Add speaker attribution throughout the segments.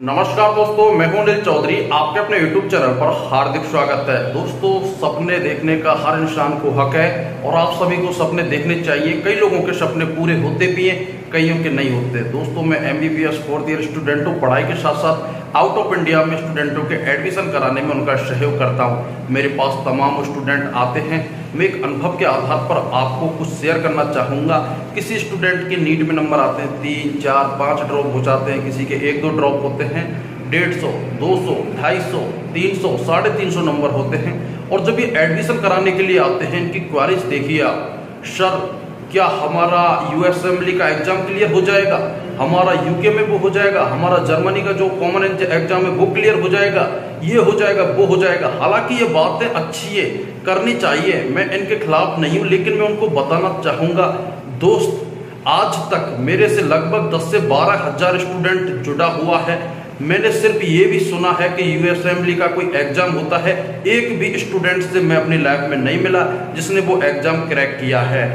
Speaker 1: नमस्कार दोस्तों, मैं हूँ अनिल चौधरी, आपके अपने YouTube चैनल पर हार्दिक स्वागत है। दोस्तों, सपने देखने का हर इंसान को हक है, और आप सभी को सपने देखने चाहिए। कई लोगों के सपने पूरे होते भी हैं, कईयों के नहीं होते। दोस्तों, मैं M B B S fourth year student हूँ, पढ़ाई के साथ साथ आउट ऑफ़ इंडिया में स्टूडेंटों के एडमिशन कराने में उनका सहयोग करता हूँ। मेरे पास तमाम स्टूडेंट आते हैं। मैं एक अनुभव के आधार पर आपको कुछ शेयर करना चाहूँगा। किसी स्टूडेंट के नीट में नंबर आते हैं। तीन, चार, पाँच ड्रॉप हो जाते हैं। किसी के एक, दो ड्रॉप होते हैं। डेढ़ सौ, दो सौ, ढाई सौ, तीन सौ, साढ़े तीन सौ नंबर होते हैं। और जब ये एडमिशन कराने के लिए आते हैं, इनकी क्वारिज देखिए आप। सर क्या हमारा यूएस असेंबली का एग्ज़ाम क्लियर हो जाएगा? हमारा यूके में वो हो जाएगा? हमारा जर्मनी का जो कॉमन एग्ज़ाम है, वो क्लियर हो जाएगा? ये हो जाएगा, वो हो जाएगा। हालाँकि ये बातें अच्छी है, करनी चाहिए। मैं इनके खिलाफ नहीं हूँ, लेकिन मैं उनको बताना चाहूँगा। दोस्त, आज तक मेरे से लगभग 10 से बारह हज़ार स्टूडेंट जुड़ा हुआ है। मैंने सिर्फ़ ये भी सुना है कि यू असेंबली का कोई एग्ज़ाम होता है। एक भी स्टूडेंट से मैं अपनी लाइफ में नहीं मिला, जिसने वो एग्ज़ाम क्रैक किया है।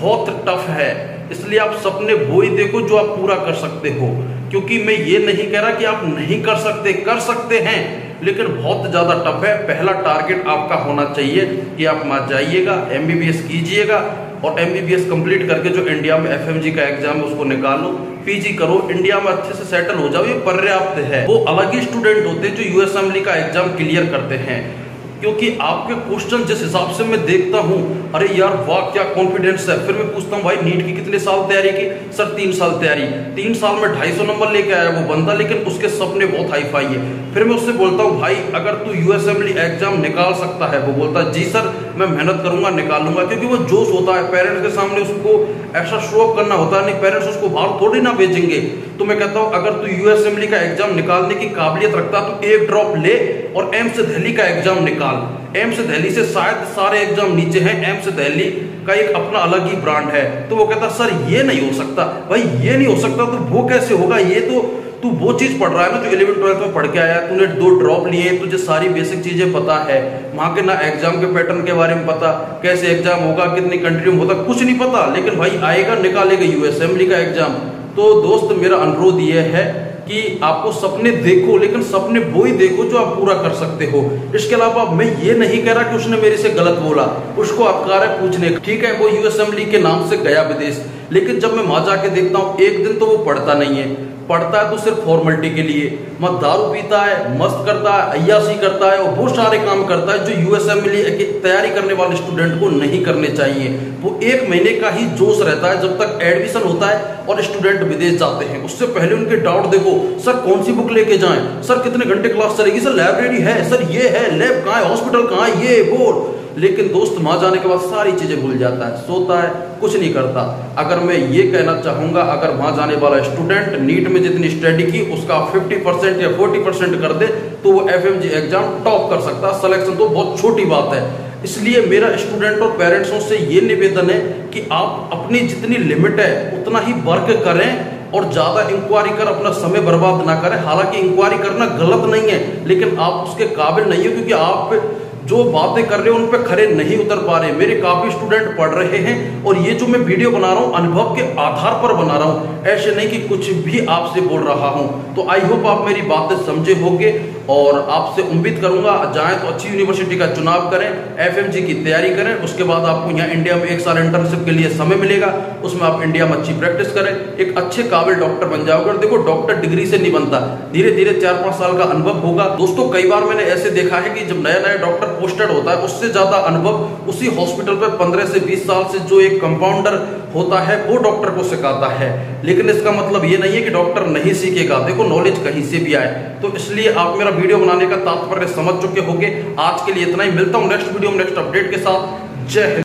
Speaker 1: बहुत टफ है। इसलिए आप सपने वो ही देखो जो आप पूरा कर सकते हो। क्योंकि मैं ये नहीं कह रहा कि आप नहीं कर सकते कर सकते हैं, लेकिन बहुत ज़्यादा टफ है। पहला टारगेट आपका होना चाहिए कि आप वहाँ जाइएगा एम कीजिएगा और एम कंप्लीट करके जो इंडिया में एफएमजी का एग्ज़ाम है, उसको निकालो पीजी करो। इंडिया में अच्छे से सेटल हो जाओ, ये पर्याप्त है। वो अलग ही स्टूडेंट होते हैं जो यूएसएमली का एग्ज़ाम क्लियर करते हैं। क्योंकि आपके क्वेश्चन जिस हिसाब से मैं देखता हूँ, अरे यार, वाह, क्या कॉन्फिडेंस है? फिर मैं पूछता हूँ, भाई नीट की कितने साल तैयारी की? सर, तीन साल तैयारी। तीन साल में ढाई सौ नंबर लेके आया वो बंदा, लेकिन उसके सपने बहुत हाई फाई है। फिर मैं उससे बोलता हूँ, भाई, अगर तू यूएस एग्ज़ाम निकाल सकता है, वो बोलता जी, सर मैं मेहनत करूँगा, निकालूँगा, क्योंकि वो जोश होता है। पेरेंट्स के सामने उसको ऐसा शो अप करना होता है नहीं। पेरेंट्स उसको बाहर थोड़ी ना भेजेंगे। तो मैं कहता हूँ, अगर तू यूएस का एग्ज़ाम निकालने की काबिलियत रखता तो एक ड्रॉप ले और एम से दिल्ली का एग्ज़ाम निकाल। एम्स दिल्ली से शायद सारे एग्ज़ाम नीचे हैं। एम्स दिल्ली का एक अपना अलग ही ब्रांड है। तो वो कहता, सर, ये नहीं हो सकता। भाई, ये नहीं हो सकता तो वो कैसे होगा? ये तो तू वो चीज़ पढ़ रहा है ना जो इलेवन ट्वेल्थ में पढ़ के आया, तूने दो ड्रॉप लिए, तुझे सारी बेसिक चीज़ें पता है। वहाँ के ना एग्ज़ाम के पैटर्न के बारे में पता, कैसे एग्ज़ाम होगा, कितनी कंट्री में होता, कुछ नहीं पता। लेकिन भाई आएगा, निकालेगा यूएस का एग्ज़ाम तो दोस्त, मेरा अनुरोध ये है कि आपको सपने देखो, लेकिन सपने वो ही देखो जो आप पूरा कर सकते हो। इसके अलावा मैं ये नहीं कह रहा कि उसने मेरे से गलत बोला। उसको अधिकार है पूछने ठीक है, वो यूएस असेंबली के नाम से गया विदेश। लेकिन जब मैं वहाँ जाके देखता हूँ, एक दिन तो वो पढ़ता नहीं है। पढ़ता है तो सिर्फ़ फॉर्मेलिटी के लिए। मत दारू पीता है, मस्त करता है अयासी करता है और बहुत सारे काम करता है जो यूएसएमएलई की तैयारी करने वाले स्टूडेंट को नहीं करने चाहिए। वो एक महीने का ही जोश रहता है जब तक एडमिशन होता है और स्टूडेंट विदेश जाते हैं। उससे पहले उनके डाउट देखो, सर, कौन सी बुक लेके जाएँ? सर, कितने घंटे क्लास चलेगी? सर लाइब्रेरी है? सर, ये है लैब कहाँ है? हॉस्पिटल कहाँ है? ये, वो। लेकिन दोस्त वहाँ जाने के बाद सारी चीज़ें भूल जाता है, सोता है, कुछ नहीं करता। अगर मैं ये कहना चाहूँगा, अगर वहाँ जाने वाला स्टूडेंट नीट में जितनी स्टडी की, उसका 50 परसेंट या 40 परसेंट कर दे तो वो एफएमजी एग्ज़ाम टॉप कर सकता। है सिलेक्शन तो बहुत छोटी बात है। इसलिए मेरा स्टूडेंट और पेरेंट्सों से ये निवेदन है कि आप अपनी जितनी लिमिट है, उतना ही वर्क करें और ज़्यादा इंक्वायरी कर, अपना समय बर्बाद ना करें। हालाँकि इंक्वायरी करना गलत नहीं है, लेकिन आप उसके काबिल नहीं हो, क्योंकि आप जो बातें कर रहे हैं, उन पर खड़े नहीं उतर पा रहे। मेरे काफ़ी स्टूडेंट पढ़ रहे हैं और ये जो मैं वीडियो बना रहा हूँ, अनुभव के आधार पर बना रहा हूँ। ऐसे नहीं कि कुछ भी आपसे बोल रहा हूँ। तो आई होप आप मेरी बातें समझे होंगे और आपसे उम्मीद करूँगा, जाए तो अच्छी यूनिवर्सिटी का चुनाव करें एफएमजी की तैयारी करें, उसके बाद आपको यहाँ इंडिया में एक साल इंटर्नशिप के लिए समय मिलेगा, उसमें आप इंडिया में अच्छी प्रैक्टिस करें। एक अच्छे काबिल डॉक्टर बन जाओगे देखो डॉक्टर डिग्री से नहीं बनता। धीरे धीरे चार पाँच साल का अनुभव होगा। दोस्तों, कई बार मैंने ऐसे देखा है कि जब नया नया डॉक्टर पोस्टेड होता है, उससे ज़्यादा अनुभव उसी हॉस्पिटल पर पंद्रह से बीस साल से जो एक कंपाउंडर होता है, वो डॉक्टर को सिखाता है। लेकिन इसका मतलब ये नहीं है कि डॉक्टर नहीं सीखेगा। देखो नॉलेज कहीं से भी आए। तो इसलिए आप मेरा वीडियो बनाने का तात्पर्य समझ चुके होंगे। आज के लिए इतना ही। मिलता हूँ नेक्स्ट वीडियो में नेक्स्ट अपडेट के साथ। जय हिंद।